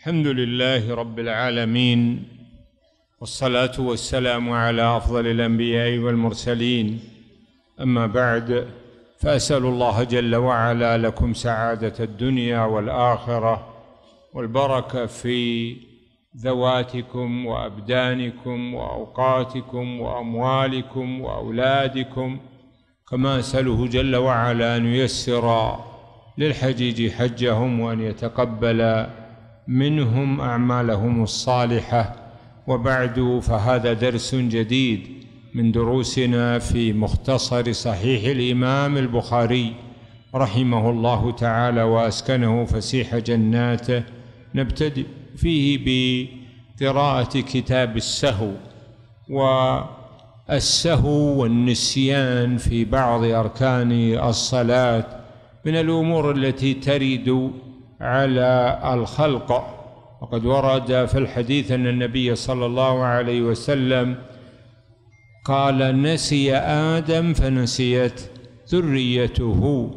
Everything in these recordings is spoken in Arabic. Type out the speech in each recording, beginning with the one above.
الحمد لله رب العالمين والصلاة والسلام على أفضل الأنبياء والمرسلين. أما بعد فأسأل الله جل وعلا لكم سعادة الدنيا والآخرة والبركة في ذواتكم وأبدانكم وأوقاتكم وأموالكم وأولادكم. كما أسأله جل وعلا أن ييسر للحجيج حجهم وأن يتقبل منهم أعمالهم الصالحة. وبعد فهذا درس جديد من دروسنا في مختصر صحيح الإمام البخاري رحمه الله تعالى وأسكنه فسيح جناته. نبتدئ فيه بقراءة كتاب السهو والسهو والنسيان في بعض أركان الصلاة من الأمور التي ترد على الخلق. وقد ورد في الحديث أن النبي صلى الله عليه وسلم قال نسي آدم فنسيت ذريته.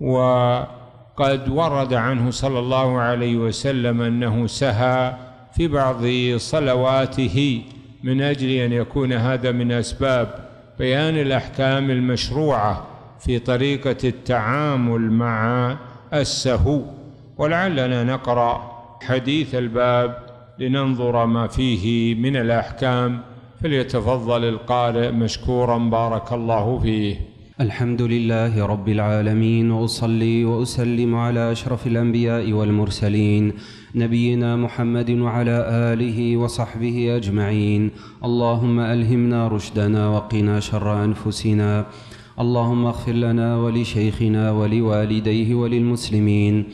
وقد ورد عنه صلى الله عليه وسلم أنه سهى في بعض صلواته من أجل أن يكون هذا من أسباب بيان الأحكام المشروعة في طريقة التعامل مع السهو. ولعلنا نقرأ حديث الباب لننظر ما فيه من الأحكام فليتفضل القارئ مشكورا بارك الله فيه. الحمد لله رب العالمين وأصلي وأسلم على أشرف الأنبياء والمرسلين نبينا محمد وعلى آله وصحبه أجمعين. اللهم ألهمنا رشدنا وقنا شر أنفسنا. اللهم اغفر لنا ولشيخنا ولوالديه وللمسلمين.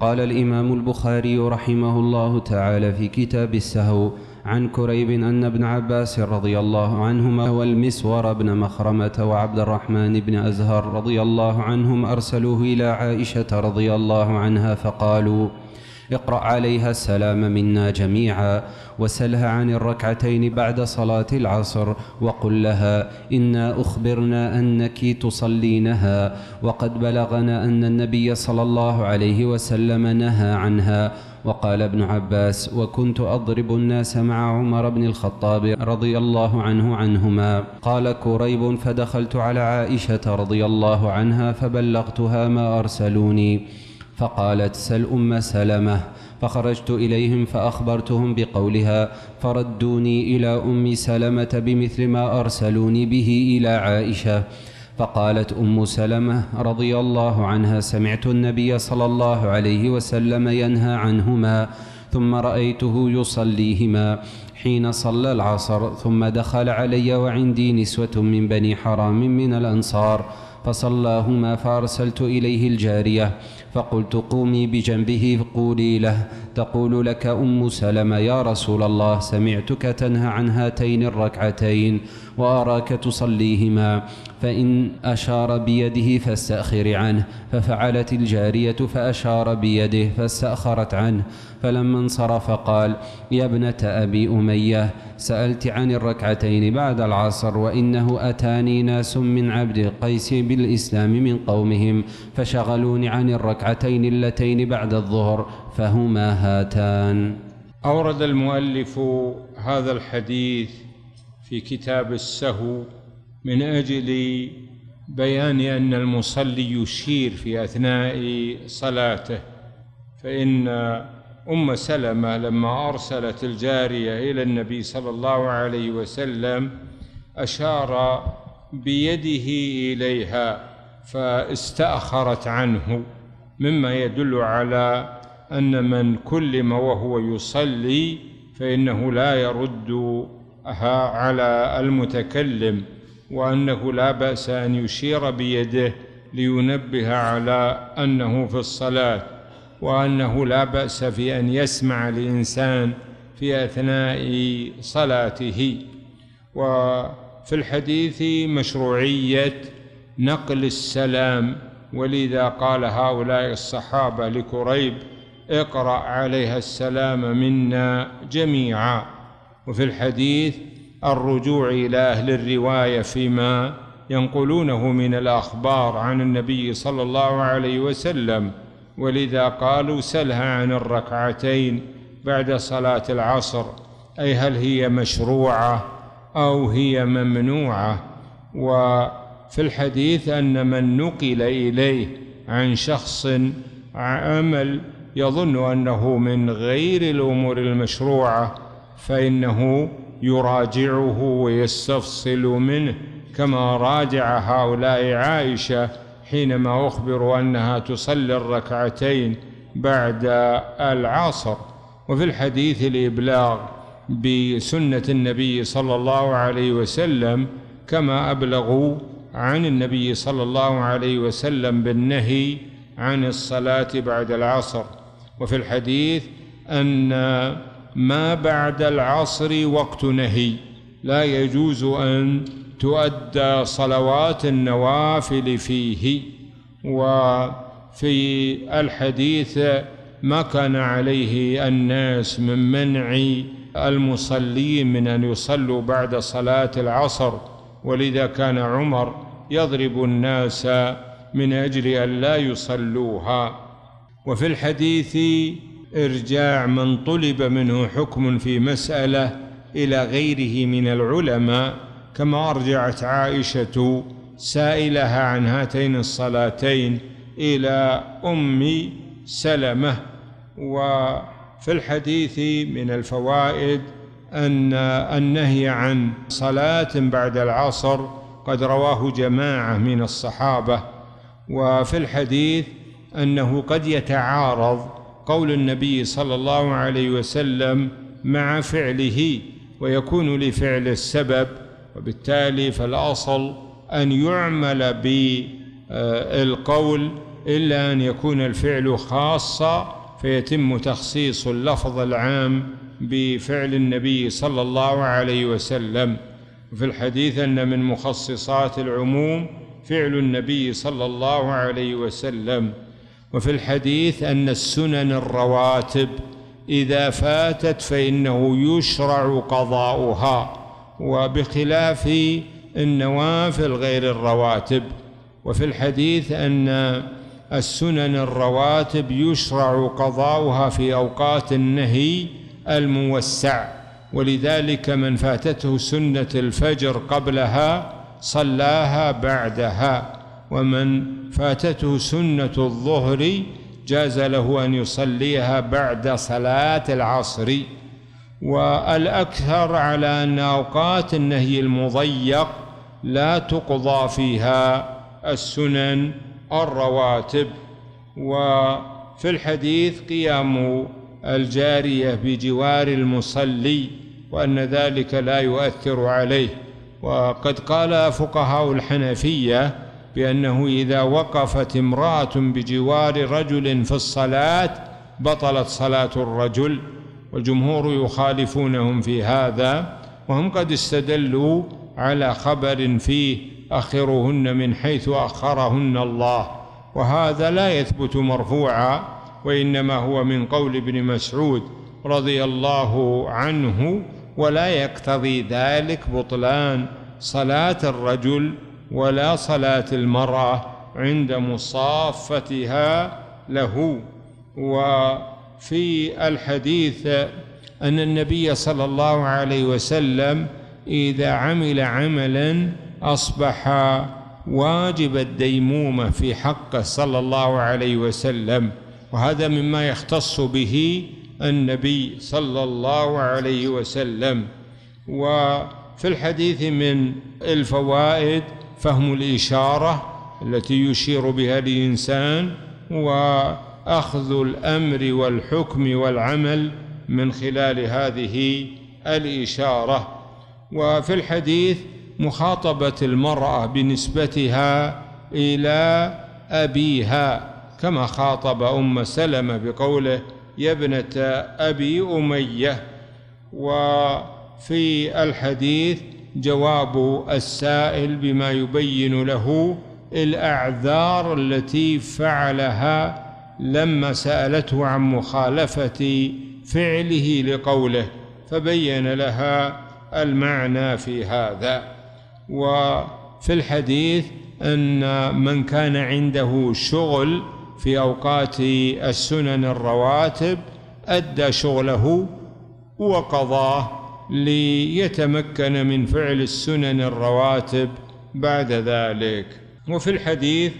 قال الإمام البخاري رحمه الله تعالى في كتاب السهو عن كريب أن ابن عباس رضي الله عنهما والمسور بن مخرمة وعبد الرحمن بن أزهر رضي الله عنهم أرسلوه إلى عائشة رضي الله عنها فقالوا اقرأ عليها السلام منا جميعا وسلها عن الركعتين بعد صلاة العصر وقل لها إنا أخبرنا أنك تصلينها وقد بلغنا أن النبي صلى الله عليه وسلم نهى عنها وقال ابن عباس وكنت أضرب الناس مع عمر بن الخطاب رضي الله عنه عنهما قال كريب فدخلت على عائشة رضي الله عنها فبلغتها ما أرسلوني فقالت سل أم سلمة. فخرجت إليهم فأخبرتهم بقولها فردوني إلى أم سلمة بمثل ما أرسلوني به إلى عائشة. فقالت أم سلمة رضي الله عنها سمعت النبي صلى الله عليه وسلم ينهى عنهما ثم رأيته يصليهما حين صلى العصر ثم دخل علي وعندي نسوة من بني حرام من الأنصار. فصلاهما فأرسلت إليه الجارية فقلت قومي بجنبه قولي له تقول لك أم سلمة يا رسول الله سمعتك تنهى عن هاتين الركعتين وأراك تصليهما. فإن أشار بيده فاستأخر عنه ففعلت الجارية فأشار بيده فاستأخرت عنه. فلما انصرف قال يا ابنة أبي أمية سألت عن الركعتين بعد العصر وإنه أتاني ناس من عبد قيس بالإسلام من قومهم فشغلوني عن الركعتين اللتين بعد الظهر فهما هاتان. أورد المؤلف هذا الحديث في كتاب السهو من أجل بيان أن المصلي يشير في أثناء صلاته فإن أم سلمة لما أرسلت الجارية إلى النبي صلى الله عليه وسلم أشار بيده إليها فاستأخرت عنه مما يدل على أن من كلم وهو يصلي فإنه لا يردها على المتكلم. وأنه لا بأس أن يشير بيده لينبه على أنه في الصلاة وأنه لا بأس في أن يسمع الإنسان في أثناء صلاته. وفي الحديث مشروعية نقل السلام ولذا قال هؤلاء الصحابة لكريب اقرأ عليها السلام منا جميعا. وفي الحديث الرجوع إلى أهل الرواية فيما ينقلونه من الأخبار عن النبي صلى الله عليه وسلم. ولذا قالوا سلها عن الركعتين بعد صلاة العصر. أي هل هي مشروعة أو هي ممنوعة؟ وفي الحديث أن من نقل إليه عن شخص عمل يظن أنه من غير الأمور المشروعة فإنه يراجعه ويستفصل منه كما راجع هؤلاء عائشة حينما أخبروا أنها تصلي الركعتين بعد العصر. وفي الحديث الإبلاغ بسنة النبي صلى الله عليه وسلم كما أبلغوا عن النبي صلى الله عليه وسلم بالنهي عن الصلاة بعد العصر. وفي الحديث أن ما بعد العصر وقت نهي. لا يجوز أن تؤدى صلوات النوافل فيه. وفي الحديث ما كان عليه الناس من منع المصلين من أن يصلوا بعد صلاة العصر. ولذا كان عمر يضرب الناس من أجل أن لا يصلوها. وفي الحديث إرجاع من طلب منه حكم في مسألة إلى غيره من العلماء كما أرجعت عائشة سائلها عن هاتين الصلاتين إلى أم سلمة. وفي الحديث من الفوائد أن النهي عن صلاة بعد العصر قد رواه جماعة من الصحابة. وفي الحديث أنه قد يتعارض قول النبي صلى الله عليه وسلم مع فعله ويكون لفعل السبب وبالتالي فالأصل أن يعمل بالقول إلا أن يكون الفعل خاصا فيتم تخصيص اللفظ العام بفعل النبي صلى الله عليه وسلم. وفي الحديث أن من مخصصات العموم فعل النبي صلى الله عليه وسلم. وفي الحديث أن السنن الرواتب إذا فاتت فإنه يشرع قضاؤها وبخلاف النوافل غير الرواتب. وفي الحديث أن السنن الرواتب يشرع قضاؤها في أوقات النهي الموسع ولذلك من فاتته سنة الفجر قبلها صلاها بعدها. ومن فاتته سنة الظهر جاز له أن يصليها بعد صلاة العصر. والأكثر على أن أوقات النهي المضيق لا تقضى فيها السنن الرواتب. وفي الحديث قيام الجارية بجوار المصلي وأن ذلك لا يؤثر عليه. وقد قال فقهاء الحنفية بأنه إذا وقفت امرأة بجوار رجل في الصلاة بطلت صلاة الرجل والجمهور يخالفونهم في هذا وهم قد استدلوا على خبر فيه أخرهن من حيث أخرهن الله وهذا لا يثبت مرفوعا وإنما هو من قول ابن مسعود رضي الله عنه ولا يقتضي ذلك بطلان صلاة الرجل ولا صلاة المرأة عند مصافتها له. وفي الحديث أن النبي صلى الله عليه وسلم إذا عمل عملا أصبح واجب الديمومة في حقه صلى الله عليه وسلم. وهذا مما يختص به النبي صلى الله عليه وسلم. وفي الحديث من الفوائد فهم الإشارة التي يشير بها الإنسان وأخذ الأمر والحكم والعمل من خلال هذه الإشارة. وفي الحديث مخاطبة المرأة بنسبتها إلى أبيها كما خاطب أم سلمة بقوله يا ابنة أبي أمية. وفي الحديث جواب السائل بما يبين له الأعذار التي فعلها لما سألته عن مخالفة فعله لقوله فبين لها المعنى في هذا. وفي الحديث أن من كان عنده شغل في أوقات السنن الرواتب أدى شغله وقضاه. ليتمكن من فعل السنن الرواتب بعد ذلك. وفي الحديث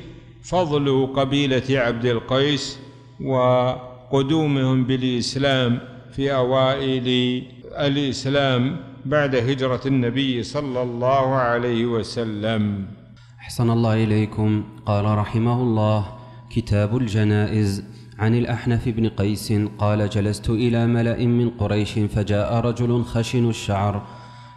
فضل قبيلة عبد القيس وقدومهم بالإسلام في أوائل الإسلام بعد هجرة النبي صلى الله عليه وسلم. أحسن الله إليكم. قال رحمه الله كتاب الجنائز عن الأحنف بن قيس قال جلست إلى ملأ من قريش فجاء رجل خشن الشعر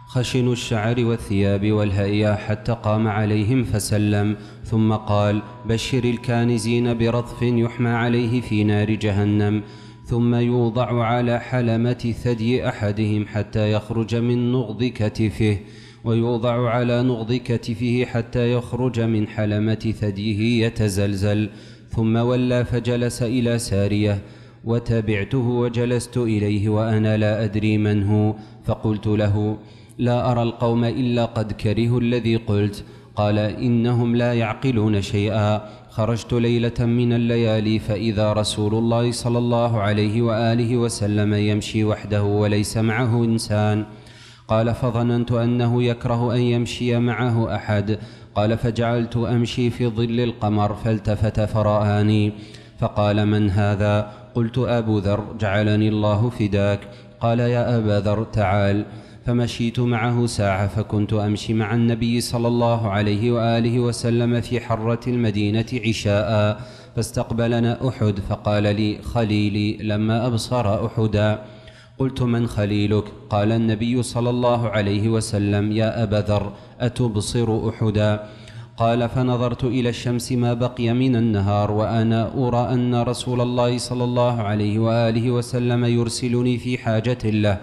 خشن الشعر والثياب والهيئة حتى قام عليهم فسلم ثم قال بشر الكانزين برطف يحمى عليه في نار جهنم ثم يوضع على حلمة ثدي أحدهم حتى يخرج من نغض كتفه ويوضع على نغض كتفه حتى يخرج من حلمة ثديه يتزلزل. ثم ولى فجلس إلى سارية وتبعته وجلست إليه وأنا لا أدري من هو فقلت له لا أرى القوم إلا قد كرهوا الذي قلت قال إنهم لا يعقلون شيئا خرجت ليلة من الليالي فإذا رسول الله صلى الله عليه وآله وسلم يمشي وحده وليس معه إنسان. قال فظننت أنه يكره أن يمشي معه أحد. قال فجعلت أمشي في ظل القمر فالتفت فرآني فقال من هذا؟ قلت أبو ذر جعلني الله فداك. قال يا أبا ذر تعال. فمشيت معه ساعة فكنت أمشي مع النبي صلى الله عليه وآله وسلم في حرة المدينة عشاء فاستقبلنا أحد فقال لي خليلي لما أبصر أحدا. قلت من خليلك؟ قال النبي صلى الله عليه وسلم يا أبا ذر أتبصر أحدا؟ قال فنظرت إلى الشمس ما بقي من النهار وأنا أرى أن رسول الله صلى الله عليه وآله وسلم يرسلني في حاجة له.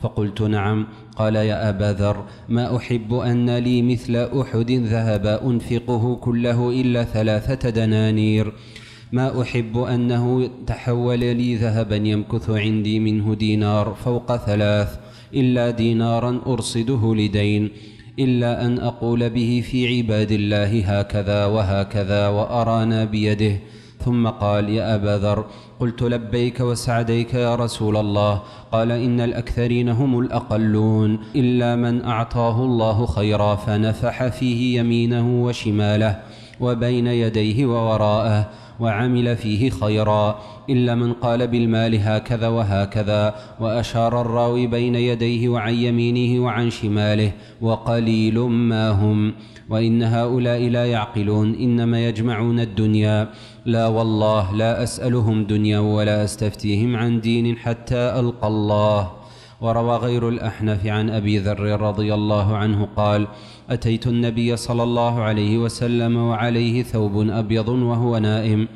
فقلت نعم. قال يا أبا ذر ما أحب أن لي مثل أحد ذهب أنفقه كله إلا ثلاثة دنانير. ما أحب أنه تحول لي ذهبا يمكث عندي منه دينار فوق ثلاث إلا دينارا أرصده لدين إلا أن أقول به في عباد الله هكذا وهكذا وأرانا بيده. ثم قال يا أبا ذر قلت لبيك وسعديك يا رسول الله. قال إن الأكثرين هم الأقلون إلا من أعطاه الله خيرا فنفح فيه يمينه وشماله وبين يديه ووراءه. وعمل فيه خيرا إلا من قال بالمال هكذا وهكذا وأشار الراوي بين يديه وعن يمينه وعن شماله وقليل ما هم. وإن هؤلاء لا يعقلون إنما يجمعون الدنيا. لا والله لا أسألهم دنيا ولا أستفتيهم عن دين حتى ألقى الله. وروى غير الأحنف عن أبي ذر رضي الله عنه قال أتيت النبي صلى الله عليه وسلم وعليه ثوب أبيض وهو نائم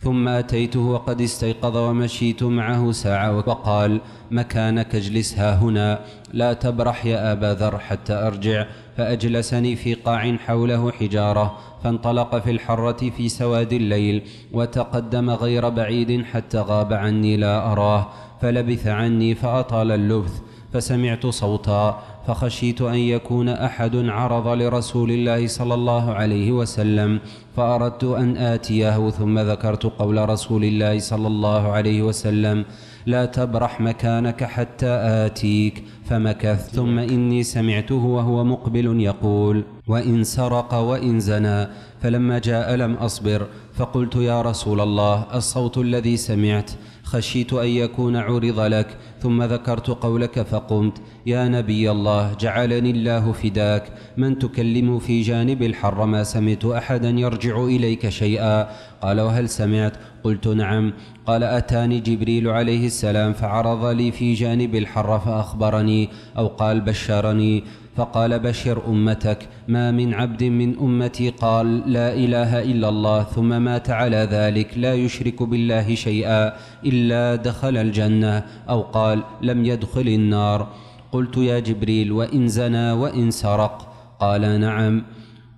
ثم أتيته وقد استيقظ ومشيت معه ساعة وقال مكانك اجلس ها هنا لا تبرح يا أبا ذر حتى أرجع. فأجلسني في قاع حوله حجارة فانطلق في الحرة في سواد الليل وتقدم غير بعيد حتى غاب عني لا أراه فلبث عني فأطال اللبث فسمعت صوتا فخشيت أن يكون أحد عرض لرسول الله صلى الله عليه وسلم فأردت أن آتيه ثم ذكرت قول رسول الله صلى الله عليه وسلم لا تبرح مكانك حتى آتيك فمكث ثم إني سمعته وهو مقبل يقول وإن سرق وإن زنى فلما جاء لم أصبر فقلت يا رسول الله الصوت الذي سمعت خشيت أن يكون عرض لك ثم ذكرت قولك فقمت. يا نبي الله جعلني الله فداك. من تكلم في جانب الحر ما سمعت أحدا يرجع إليك شيئا؟ قال وهل سمعت؟ قلت نعم. قال أتاني جبريل عليه السلام فعرض لي في جانب الحر فأخبرني أو قال بشرني. فقال بشر أمتك ما من عبد من أمتي قال لا إله إلا الله ثم مات على ذلك لا يشرك بالله شيئا إلا دخل الجنة أو قال لم يدخل النار. قلت يا جبريل وإن زنى وإن سرق؟ قال نعم.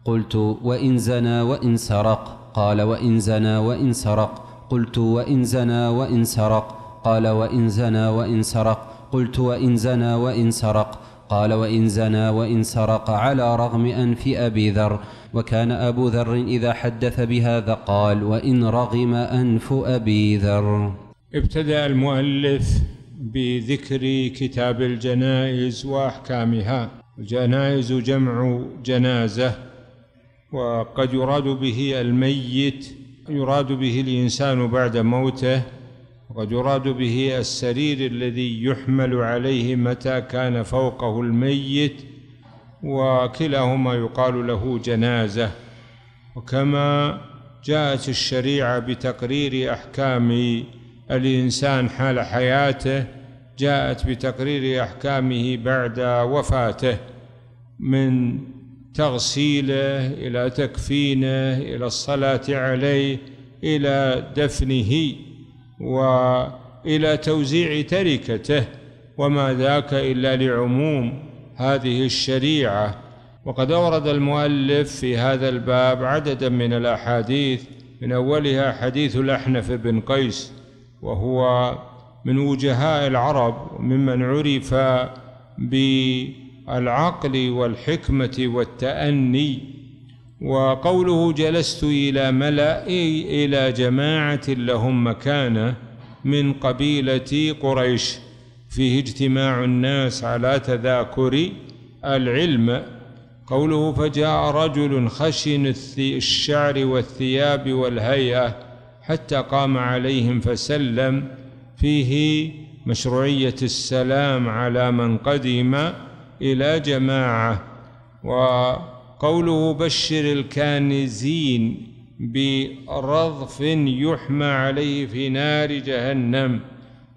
قلت وإن زنى وإن سرق؟ قال وإن زنى وإن سرق. قلت وإن زنى وإن سرق؟ قال وإن زنى وإن سرق. قلت وإن زنى وإن سرق. قال وإن زنى وإن سرق على رغم أنف أبي ذر وكان أبو ذر إذا حدث بهذا قال وإن رغم أنف أبي ذر. ابتدأ المؤلف بذكر كتاب الجنائز وأحكامها. الجنائز جمع جنازة وقد يراد به الميت يراد به الإنسان بعد موته وقد يراد به السرير الذي يحمل عليه متى كان فوقه الميت وكلاهما يقال له جنازة. وكما جاءت الشريعة بتقرير أحكام الإنسان حال حياته جاءت بتقرير أحكامه بعد وفاته من تغسيله إلى تكفينه إلى الصلاة عليه إلى دفنه. وإلى توزيع تركته وما ذاك إلا لعموم هذه الشريعة. وقد أورد المؤلف في هذا الباب عددا من الأحاديث من أولها حديث الأحنف بن قيس وهو من وجهاء العرب ممن عرف بالعقل والحكمة والتأني. وقوله جلست إلى ملأ إلى جماعة لهم مكانة من قبيلة قريش فيه اجتماع الناس على تذاكر العلم. قوله فجاء رجل خشن الشعر والثياب والهيئة حتى قام عليهم فسلم. فيه مشروعية السلام على من قدم إلى جماعة. وقوله بشر الكانزين برضف يحمى عليه في نار جهنم.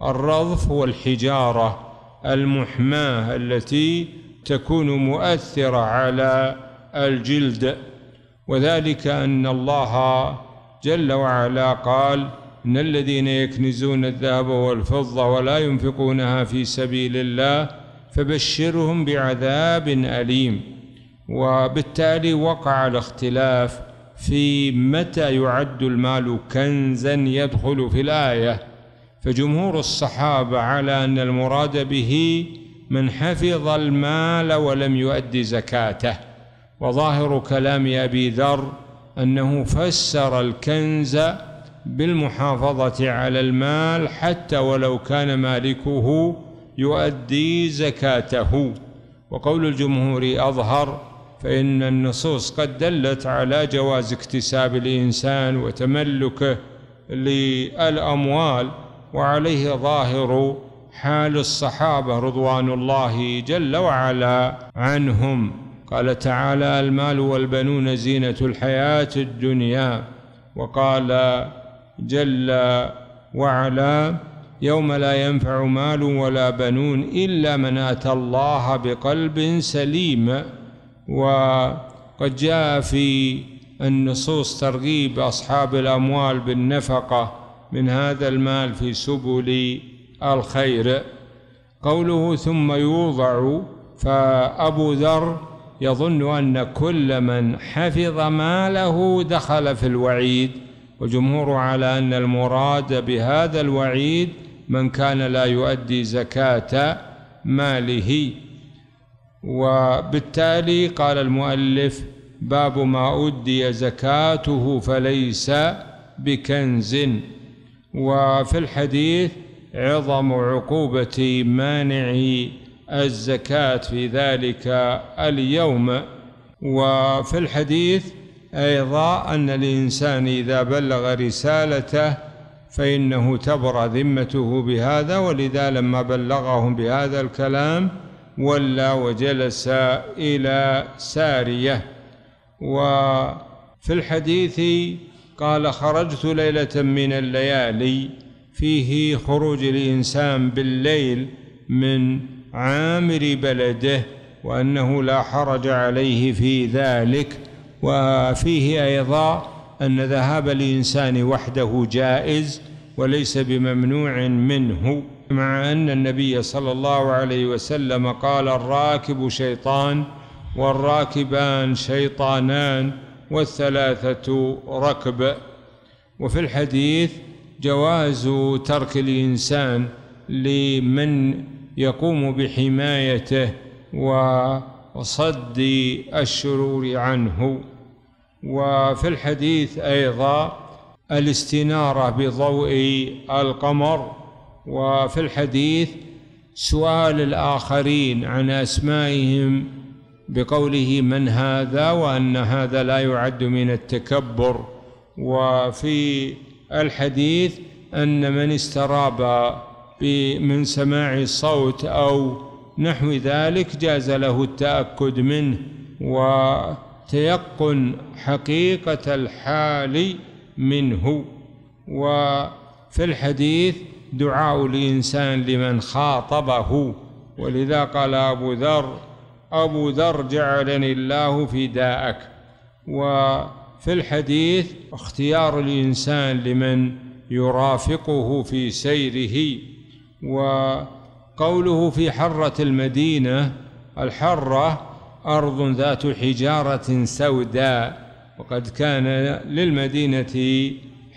الرضف هو الحجارة المحماة التي تكون مؤثرة على الجلد. وذلك أن الله جل وعلا قال إن الذين يكنزون الذهب والفضة ولا ينفقونها في سبيل الله فبشرهم بعذاب أليم. وبالتالي وقع الاختلاف في متى يعد المال كنزا يدخل في الآية. فجمهور الصحابة على أن المراد به من حفظ المال ولم يؤد زكاته. وظاهر كلام أبي ذر أنه فسر الكنز بالمحافظة على المال حتى ولو كان مالكه يؤدي زكاته. وقول الجمهور أظهر فإن النصوص قد دلت على جواز اكتساب الإنسان وتملكه للأموال وعليه ظاهر حال الصحابة رضوان الله جل وعلا عنهم. قال تعالى المال والبنون زينة الحياة الدنيا. وقال جل وعلا يوم لا ينفع مال ولا بنون إلا من أتى الله بقلب سليم. وقد جاء في النصوص ترغيب أصحاب الأموال بالنفقة من هذا المال في سبل الخير. قوله ثم يوضع فأبو ذر يظن أن كل من حفظ ماله دخل في الوعيد وجمهور على أن المراد بهذا الوعيد من كان لا يؤدي زكاة ماله. وبالتالي قال المؤلف باب ما أدي زكاته فليس بكنز. وفي الحديث عظم عقوبة مانع الزكاة في ذلك اليوم. وفي الحديث أيضا أن الإنسان إذا بلغ رسالته فإنه تبرأ ذمته بهذا ولذا لما بلغهم بهذا الكلام ولى وجلس إلى سارية. وفي الحديث قال خرجت ليلة من الليالي فيه خروج الإنسان بالليل من عامر بلده وأنه لا حرج عليه في ذلك. وفيه أيضا أن ذهاب الإنسان وحده جائز وليس بممنوع منه. مع أن النبي صلى الله عليه وسلم قال الراكب شيطان والراكبان شيطانان والثلاثة ركب. وفي الحديث جواز ترك الإنسان لمن يقوم بحمايته وصد الشرور عنه. وفي الحديث أيضا الاستنارة بضوء القمر وفي الحديث سؤال الآخرين عن أسمائهم بقوله من هذا وأن هذا لا يعد من التكبر. وفي الحديث أن من استراب من سماع الصوت أو نحو ذلك جاز له التأكد منه. وتيقن حقيقة الحال منه. وفي الحديث دعاء الإنسان لمن خاطبه. ولذا قال أبو ذر أبو ذر جعلني الله فداءك. وفي الحديث اختيار الإنسان لمن يرافقه في سيره. وقوله في حرة المدينة الحرة أرض ذات حجارة سوداء. وقد كان للمدينة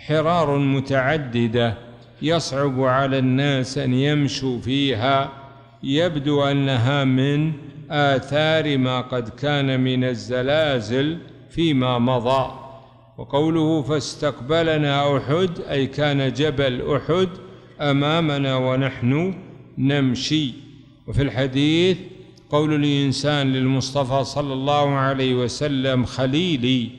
حرار متعددة. يصعب على الناس أن يمشوا فيها. يبدو أنها من آثار ما قد كان من الزلازل فيما مضى. وقوله فاستقبلنا أحد أي كان جبل أحد أمامنا ونحن نمشي. وفي الحديث قول الإنسان للمصطفى صلى الله عليه وسلم خليلي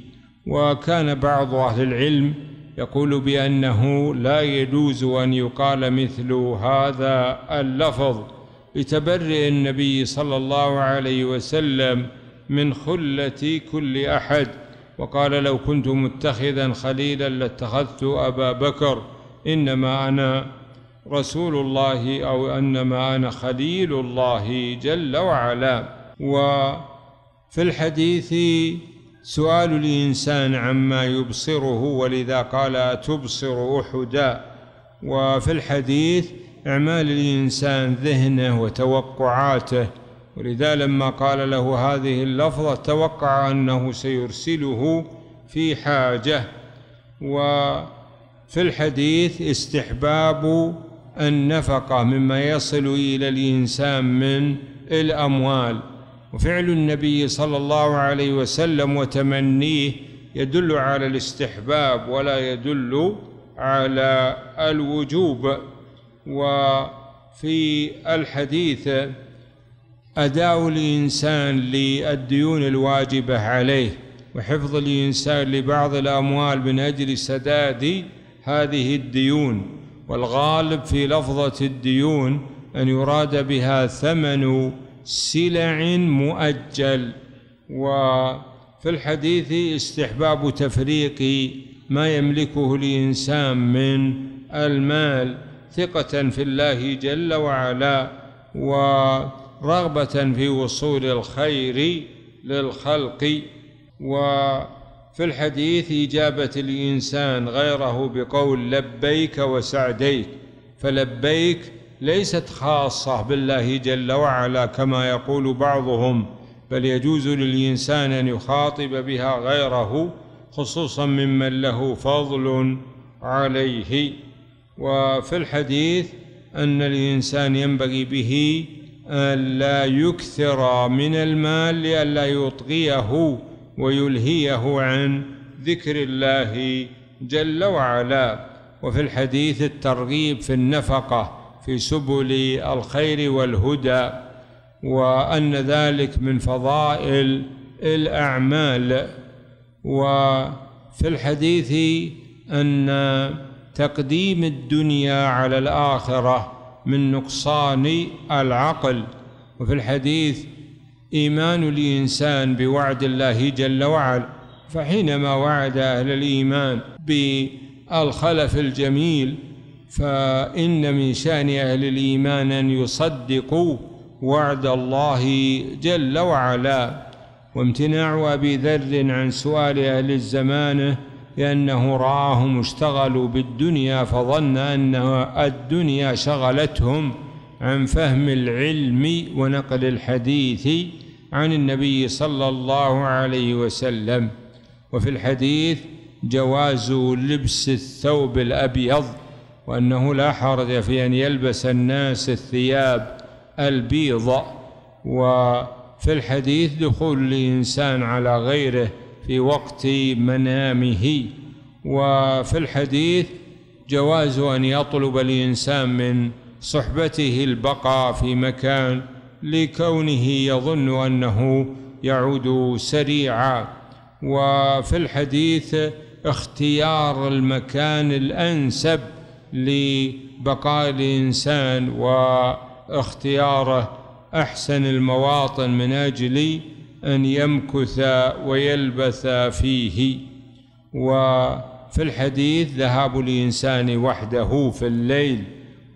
وكان بعض أهل العلم يقول بأنه لا يجوز أن يقال مثل هذا اللفظ لتبرئ النبي صلى الله عليه وسلم من خلة كل أحد. وقال لو كنت متخذا خليلا لاتخذت أبا بكر إنما أنا رسول الله أو إنما أنا خليل الله جل وعلا. وفي الحديث سؤال الإنسان عما يبصره ولذا قال تبصر أحدا؟ وفي الحديث إعمال الإنسان ذهنه وتوقعاته ولذا لما قال له هذه اللفظة توقع أنه سيرسله في حاجة. وفي الحديث استحباب النفقة مما يصل إلى الإنسان من الأموال. وفعل النبي صلى الله عليه وسلم وتمنيه يدل على الاستحباب ولا يدل على الوجوب. وفي الحديث أداء الإنسان للديون الواجبة عليه وحفظ الإنسان لبعض الأموال من أجل سداد هذه الديون والغالب في لفظة الديون أن يراد بها ثمن سلع مؤجل. وفي الحديث استحباب تفريق ما يملكه الإنسان من المال ثقة في الله جل وعلا ورغبة في وصول الخير للخلق. وفي الحديث إجابة الإنسان غيره بقول لبيك وسعديك فلبيك ليست خاصة بالله جل وعلا كما يقول بعضهم بل يجوز للإنسان أن يخاطب بها غيره خصوصا ممن له فضل عليه. وفي الحديث أن الإنسان ينبغي به أن لا يكثر من المال لئلا يطغيه ويلهيه عن ذكر الله جل وعلا. وفي الحديث الترغيب في النفقة في سبل الخير والهدى وأن ذلك من فضائل الأعمال. وفي الحديث أن تقديم الدنيا على الآخرة من نقصان العقل. وفي الحديث إيمان الإنسان بوعد الله جل وعلا فحينما وعد أهل الإيمان بالخلف الجميل فإن من شأن أهل الإيمان أن يصدقوا وعد الله جل وعلا. وامتناع أبي ذر عن سؤال أهل الزمان لأنه رآهم اشتغلوا بالدنيا فظن أن الدنيا شغلتهم عن فهم العلم ونقل الحديث عن النبي صلى الله عليه وسلم. وفي الحديث جواز لبس الثوب الأبيض وأنه لا حرج في أن يلبس الناس الثياب البيض وفي الحديث دخول الإنسان على غيره في وقت منامه. وفي الحديث جواز أن يطلب الإنسان من صحبته البقاء في مكان لكونه يظن أنه يعود سريعا. وفي الحديث اختيار المكان الأنسب لبقاء الإنسان واختياره. أحسن المواطن من أجل أن يمكث ويلبث فيه. وفي الحديث ذهاب الإنسان وحده في الليل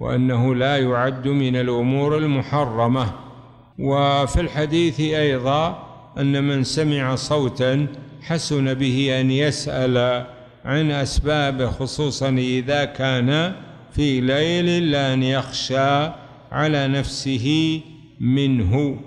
وأنه لا يعد من الأمور المحرمة. وفي الحديث أيضا أن من سمع صوتا حسن به أن يسأل عن أسبابه خصوصا إذا كان في ليل لأن يخشى على نفسه منه.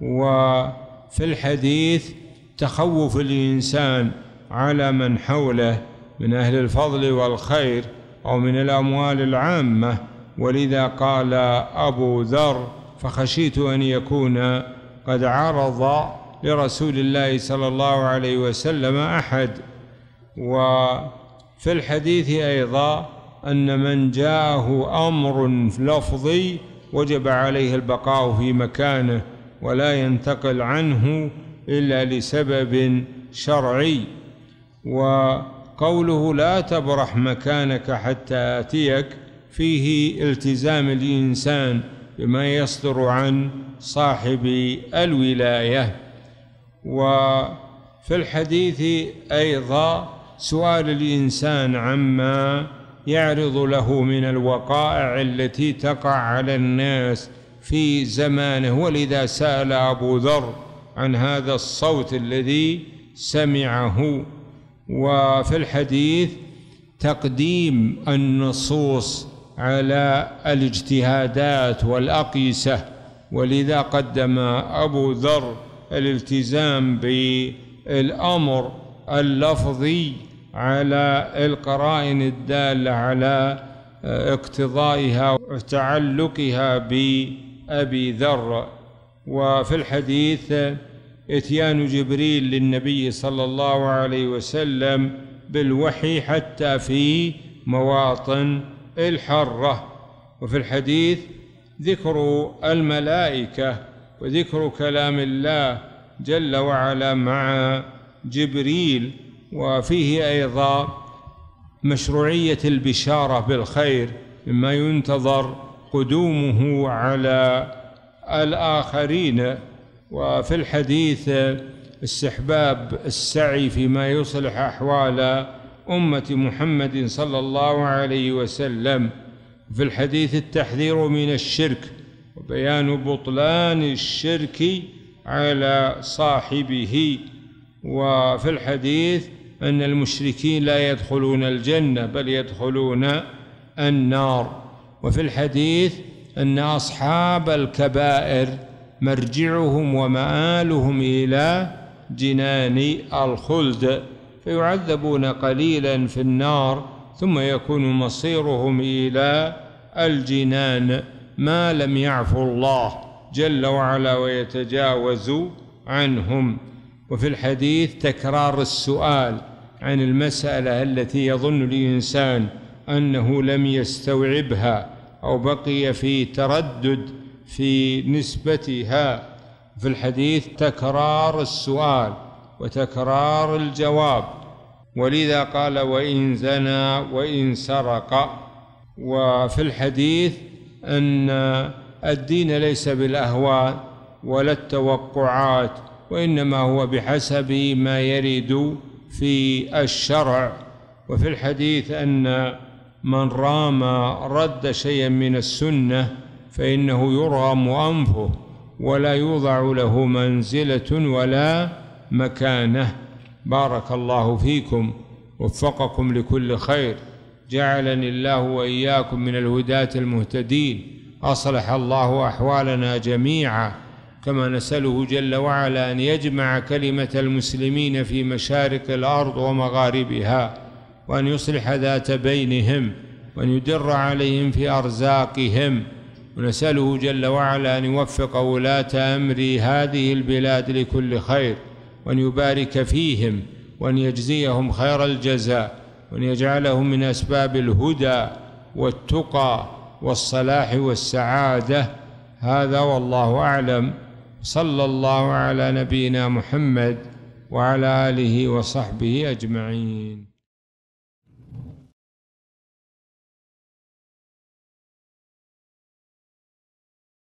وفي الحديث تخوف الإنسان على من حوله من أهل الفضل والخير أو من الأموال العامة. ولذا قال أبو ذر فخشيت أن يكون قد عرض لرسول الله صلى الله عليه وسلم أحد. وفي الحديث أيضا أن من جاءه أمر لفظي وجب عليه البقاء في مكانه ولا ينتقل عنه إلا لسبب شرعي. وقوله لا تبرح مكانك حتى آتيك فيه التزام الإنسان بما يصدر عن صاحب الولاية. وفي الحديث أيضا سؤال الإنسان عما يعرض له من الوقائع التي تقع على الناس في زمانه. ولذا سأل أبو ذر عن هذا الصوت الذي سمعه. وفي الحديث تقديم النصوص على الاجتهادات والأقيسة. ولذا قدم أبو ذر الالتزام بالأمر اللفظي على القرائن الدالة على اقتضائها وتعلقها بأبي ذر. وفي الحديث إتيان جبريل للنبي صلى الله عليه وسلم بالوحي حتى في مواطن الحرة. وفي الحديث ذكر الملائكة وذكر كلام الله جل وعلا مع جبريل. وفيه أيضا مشروعية البشارة بالخير مما ينتظر قدومه على الآخرين. وفي الحديث استحباب السعي فيما يصلح أحوال أمة محمد صلى الله عليه وسلم. في الحديث التحذير من الشرك وبيان بطلان الشرك على صاحبه. وفي الحديث أن المشركين لا يدخلون الجنة بل يدخلون النار. وفي الحديث أن أصحاب الكبائر مرجعهم ومآلهم إلى جنان الخلد فيعذبون قليلا في النار ثم يكون مصيرهم إلى الجنان ما لم يعفو الله جل وعلا ويتجاوز عنهم. وفي الحديث تكرار السؤال عن المسألة التي يظن الإنسان أنه لم يستوعبها أو بقي في تردد في نسبتها. في الحديث تكرار السؤال وتكرار الجواب. ولذا قال وإن زنى وإن سرق. وفي الحديث أن الدين ليس بالأهواء ولا التوقعات وإنما هو بحسب ما يرد في الشرع. وفي الحديث أن من رام رد شيئا من السنة فإنه يرغم أنفه ولا يوضع له منزلة ولا مكانة. بارك الله فيكم وفقكم لكل خير. جعلني الله وإياكم من الهداة المهتدين. أصلح الله أحوالنا جميعا. كما نسأله جل وعلا أن يجمع كلمة المسلمين في مشارق الأرض ومغاربها وأن يصلح ذات بينهم وأن يدر عليهم في أرزاقهم. ونسأله جل وعلا أن يوفق ولاة أمر هذه البلاد لكل خير وأن يبارك فيهم وأن يجزيهم خير الجزاء وأن يجعله من أسباب الهدى والتقى والصلاح والسعادة. هذا والله أعلم. صلى الله على نبينا محمد وعلى آله وصحبه أجمعين.